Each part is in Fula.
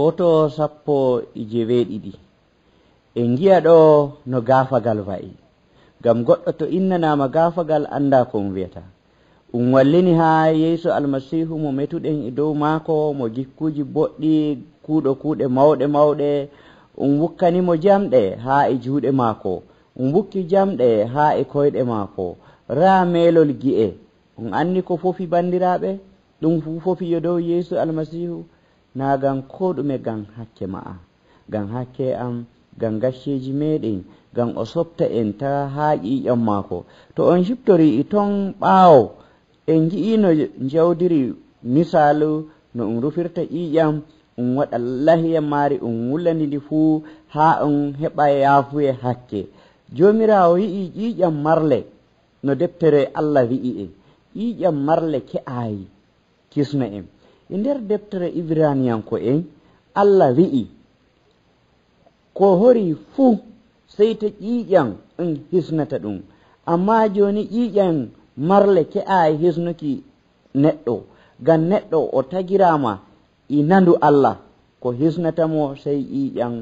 hoto sappo e jeweeɗiɗi en ngiya ɗo no gaafagal wayi ngam goɗɗo to innanama gaafagal anda ko mo wiyata. Um wallini haa yeeso almasihu mo metuɗen e dow maako mo jikkuji boɗɗi kuuɗo kuuɗe mawɗe mawɗe. Um wukkanimo jamɗe haa e juuɗe maako. Um wukki jamɗe haa e koyɗe maako. Raa meelol gi'e. Um anni ko fofi banndiraaɓe? Ɗum fu fofi yo dow yeeso almasihu na ngam ko ɗume ngam hakke ma'a. Ngam hakke am ngam gasheji meɗen ngam o softa en ta ha ƴiƴam maako. To on siptori ton ɓaawo en ji'ino jawdiri misalu no um rufirta ƴiƴam um waɗa lahiya maari um wulani fuu ha um heɓa yaafuye hakke. Jomirawo yi'i ƴiƴam marle no deftere allah wi'i en. Ƴiƴam marle ke'ayi kisna en. e nder deftere ibraniyanko en allah wi'i ko hori fuu sey to ƴiiƴan ɗum hisnata ɗum. Amma jooni ƴiiƴan marle ke'a e hisnuki neɗɗo ngam neɗɗo o tagirama i nandu allah ko hisnatamo sey ƴiiƴan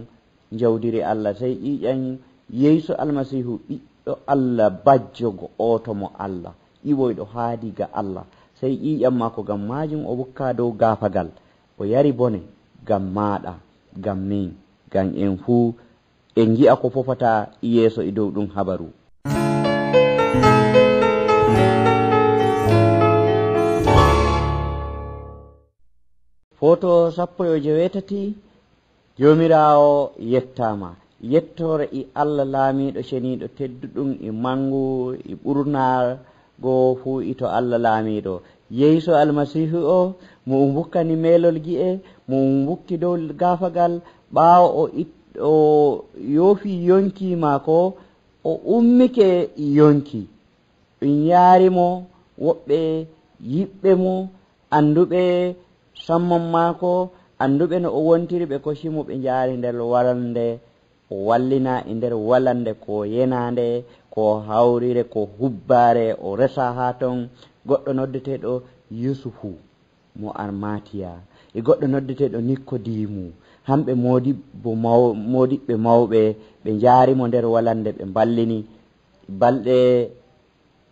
jawdiri allah sey ƴiiƴan yeyso almasihu ɓiɗɗo allah bajjogo otomo allah iwoyɗo haadiga allah. sey ƴiƴam maako gam maajum o wukka dow gaafagal. O yari bone gam maaɗa gam min gam en fuu en ngi'a ko fofata yeeso e dow ɗum habaru. Foto sappo yo jewetati jomirawo yettama yettore e allah laamiɗo ceniɗo tedduɗum e mangu e ɓurnar goo fuu ito allah laamiiɗo yeyso almasihu o mo bukkani melol gi'e mo bukki dow gafagal ɓaawo o o yoofi yonki maako o ummike yonki. Ɗum yaarimo woɓɓe yiɓɓe mo annduɓe sammon maako annduɓe no o wontiri ɓe kosimo ɓe njaari nder walande o wallina e nder walande ko yenande ko hawrire ko hubbare o resa ha ton goɗɗo noddeteɗo yusufu mo armatiya. E goɗɗo noddeteɗo nikkodimu hamɓe modibbo maw modiɓɓe mawɓe ɓe jaarimo nder walande ɓe ballini balɗe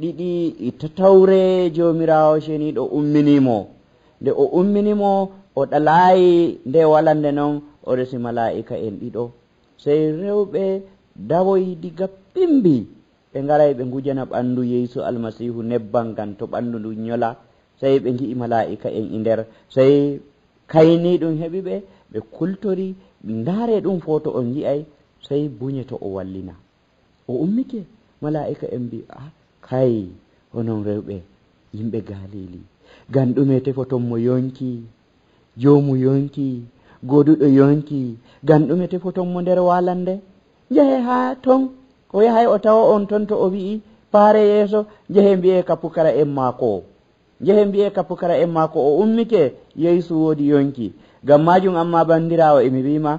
ɗiɗi e tatawre jomirawo ceniɗo umminimo. Nde o umminimo o ɗalayi nde walande noon o resi mala'ika en ɗiɗo. Sey rewɓe dawoyi diga pimbi ɓe garay ɓe gujana ɓanndu yeysu almasihu nebban ngan to ɓanndu ndu ñola sey ɓe gi'i mala'ika en e nder. Sey kayni ɗum heɓi ɓe ɓe kultori ndaare ɗum fo to on yi'ay sey buñe to o wallina. O ummike mala'ika en mbi a kay onon rewɓe yimɓe galili. Gan ɗume tefoton mo yonki jomu yonki goduɗo yonki. Gan ɗume tefoton mo nder walande jehe ha ton. o yahay o tawa on ton to o wi'i paare yeeso njehe mbiye ka pukara en maako. O njehe mbiye ka pukara en maako o ummike yeysu woodi yonki. Ngam majum amma bandirawo emi wima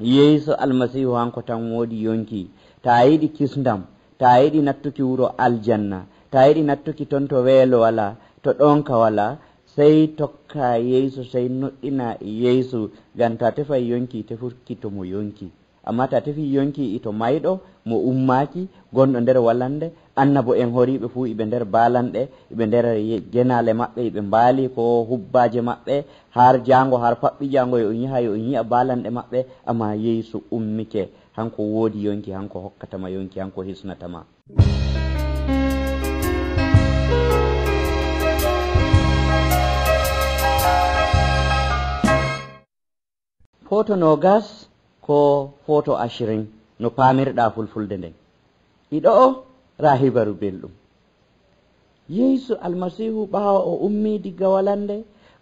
yeyso almasihu hanko tan woodi yonki. Ta yiɗi kisdam ta yiɗi nattuki wuro aljanna ta yiɗi nattuki ton to weelo wala to ɗonka wala sey tokka yeyso sey noɗɗina yeyso ngam ta tefa yonki tefurki tomo yonki. amma ta tefi yonki ito mayɗo mo ummaki gonɗo nder wallande annabo en horiɓe fuu iɓe nder balanɗe iɓe nder genale maɓɓe iɓe mbaali ko hubbaje maɓɓe har jango har paɓɓi jango yo on yaha yo on yiya balanɗe maɓɓe amma yeyso ummike. Hanko woodi yonki hanko hokkatama yonki hanko hisnatama. Foto nogas ko foto ashirin no pamirɗa fulfulde nden. Iɗo ra hibaru belɗum. Yeysu almasihu ɓawa o ummi digga walande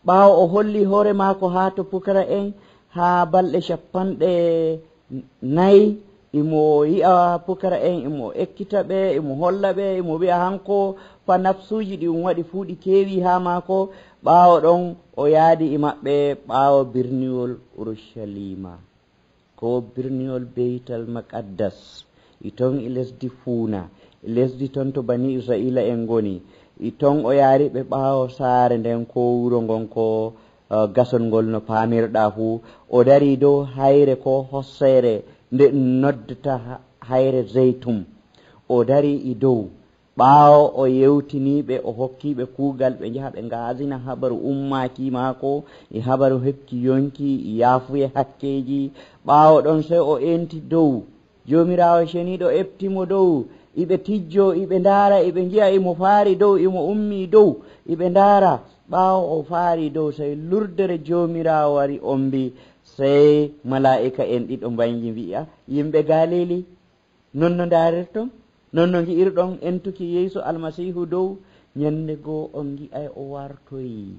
ɓawa o holli hoore maako ha to pukara en ha balɗe capanɗe nayi imo yi'a pukara en imo ekkita ɓe imo holla ɓe imo wi'a hanko fa nafsuji ɗi um waɗi fuu ɗi keewi ha maako. Ɓawo ɗon o yaadi e maɓɓe ɓawo birniwol urushalima. ko birniwol beytal makaddas i ton e lesdi fuuna. Lesdi ton to bani israila en goni i ton o yaari ɓe ɓaawo saare nden ko wuro ngon ko uh, gasol ngol no paamirɗa fuu. O dari dow hayre ko hossere nde noddata hayre zeytum. O dari e dow. ɓaawo o yewtiniɓe o hokkiɓe kuugal ɓe njaha ɓe ngaasina habaru ummaki maako e habaru hepki yonki e yaafuye hakkeji ɓaawo ɗon sey o enti dow. Jomirawo ceniɗo eftimo dow. Iɓe tijjo iɓe ndaara iɓe njiya imo faari dow imo ummi dow iɓe ndaara. Ɓaawo o faari dow sey lurdere jomirawo wari ombi sey mala'ika en ɗiɗo mbangi mbi'a. Yimɓe galili non no ndaarirton non no gi'irɗon entuki yeeso almasihu dow ñande goo on gi'ay o wartoyi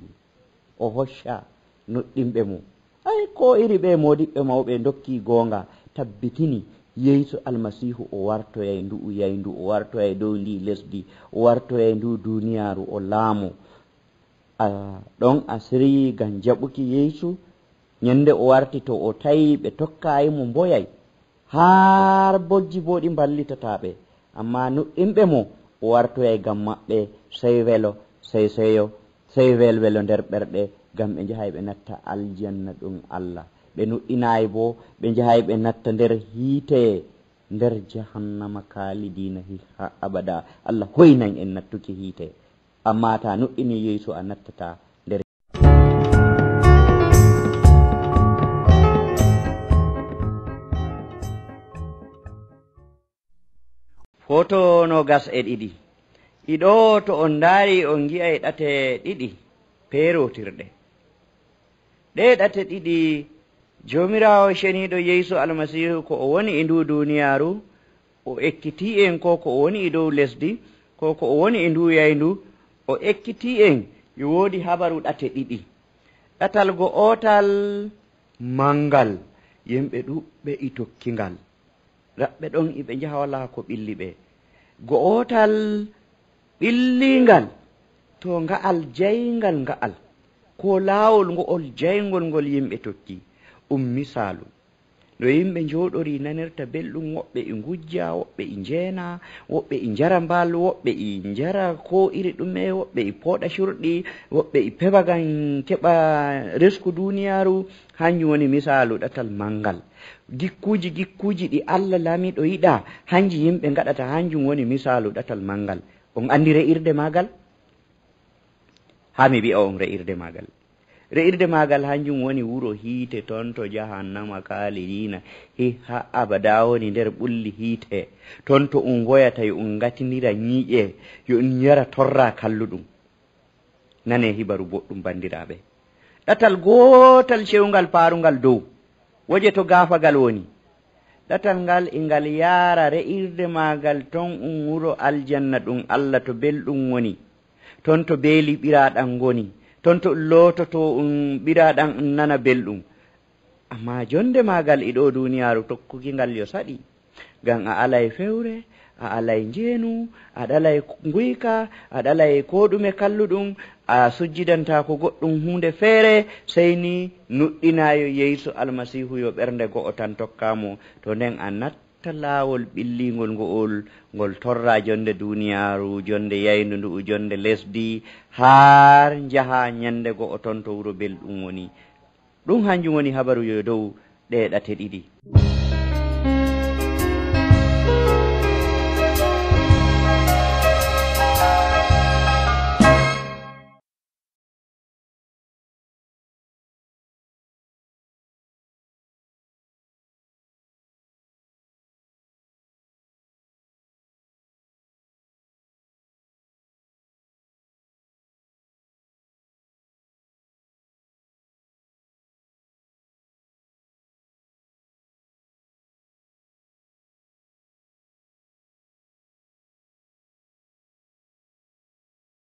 o hocca noɗɗinɓe mum. Ay ko iri ɓe modiɓɓe mawɓe dokki goonga tabbitini yeyso almasihu o wartoyay ndu uyay ndu o wartoyay dow ndi lesdi o wartoyay ndu duniyaaru o laamu. A ɗon a asiri gam jaɓuki yeysu ñande o warti to o tawi ɓe tokkayimo mboyay haar bojji bo ɗi mballitataɓe amma nuɗɗinɓe mo o wartoya e gam maɓɓe sey welo sey seyo sey welwelo nder ɓerɗe gam ɓe jahay ɓe natta aljanna ɗum allah. Ɓe nuɗɗinayi bo ɓe jahay ɓe natta nder hiiteye nder jahannama kalidina ha abada. Allah hoynan en nattuki hiite. Amma ta nuɗɗini yeeso a nattata hoto nogas e ɗiɗi. Iɗo to on ndaari on ngi'ay e ɗate ɗiɗi peerotirɗe ɗe ɗate ɗiɗi jomirawo ceniɗo yeyso almasihu ko o woni e ndu duniyaru o ekkiti en ko ko o woni e dow lesdi ko ko o woni e ndu yayndu o ekkiti en yo woodi habaru ɗate ɗiɗi. Ɗatal go go'otal mangal yimɓe ɗuɓɓe e tokkingal. raɓɓe ɗon iɓe njaha wala ko ɓilli ɓe. Go'otal ɓillingal to nga'al jayngal nga'al ko laawol ngo'ol jayngol ngol yimɓe tokki um misaalu no yimɓe njooɗori nanirta belɗum woɓɓe e ngujja woɓɓe e njeena woɓɓe e njara mbaal woɓɓe e njara ko iri ɗume woɓɓe e pooɗa curɗi woɓɓe e pebagan keɓa resku duniyaaru. Hanjum woni misalu ɗatal manngal. Gikkuji gikkuji ɗi allah laamiɗo yiɗa. Hanji yimɓe gaɗata hanjum woni misalu ɗatal manngal. On anndi re'irde maagal? Haa mi wi'a on re'irde maagal. re'irde maagal hanjum woni wuro hiite toon to jahannama kalidina hi ha abada woni nder ɓulli hiite. Toon to um woyata yo um gatinira ñiiƴe yo um yara torra kalluɗum. Nane hibaru boɗɗum bandiraɓe ɗatal gootal cewgal paarungal dow woje to gaafagal woni. Ɗatal ngal e ngal yaara re'irde maagal ton um wuro aljanna ɗum allah to belɗum woni. Toon to beeli ɓiraɗan ngoni. Toon to loototo um ɓiraɗan um nana belɗum. Amma jonde maagal iɗo duniyaaru tokkuki ngal yo saɗi. Ngam a alay fewre a alay njeenu a ɗalay nguyka a ɗalay ko ɗume kalluɗum a sujjidanta ko goɗɗum hunde feere sey ni nuɗɗinayo yeyso almasihu yo ɓernde go'o tan tokkamo to nden a itta laawol ɓillingol ngo'ol ngol torra jonde duniyaaru jonde yayndu ndu'u jonde lesdi haar njaha ñande go'o ton to wuro belɗum woni. Ɗum hanjum woni habaru yo dow ɗeɗate ɗiɗi.